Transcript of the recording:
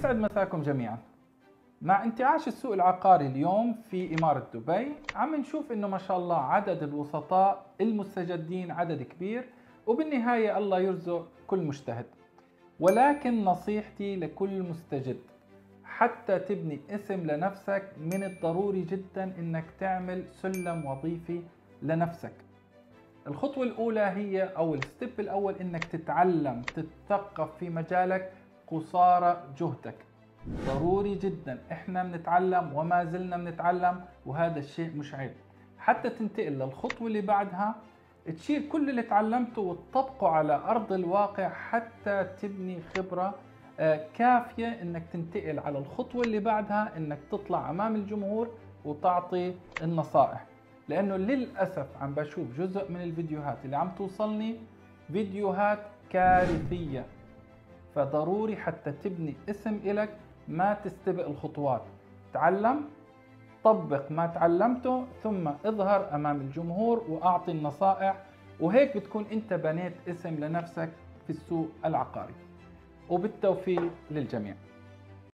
يسعد مساكم جميعا. مع انتعاش السوق العقاري اليوم في إمارة دبي عم نشوف إنه ما شاء الله عدد الوسطاء المستجدين عدد كبير وبالنهاية الله يرزق كل مجتهد. ولكن نصيحتي لكل مستجد حتى تبني اسم لنفسك من الضروري جدا إنك تعمل سلم وظيفي لنفسك. الخطوة الأولى هي أو الستيب الأول إنك تتعلم تتثقف في مجالك قصارى جهدك. ضروري جدا. إحنا بنتعلم وما زلنا بنتعلم وهذا الشيء مش عيب. حتى تنتقل للخطوة اللي بعدها تشيل كل اللي تعلمته وتطبقه على أرض الواقع حتى تبني خبرة آه، كافية إنك تنتقل على الخطوة اللي بعدها إنك تطلع أمام الجمهور وتعطي النصائح. لأنه للأسف عم بشوف جزء من الفيديوهات اللي عم توصلني فيديوهات كارثية. فضروري حتى تبني اسم إلك ما تستبق الخطوات. تعلم طبق ما تعلمته ثم اظهر أمام الجمهور وأعطي النصائح. وهيك بتكون أنت بنيت اسم لنفسك في السوق العقاري. وبالتوفيق للجميع.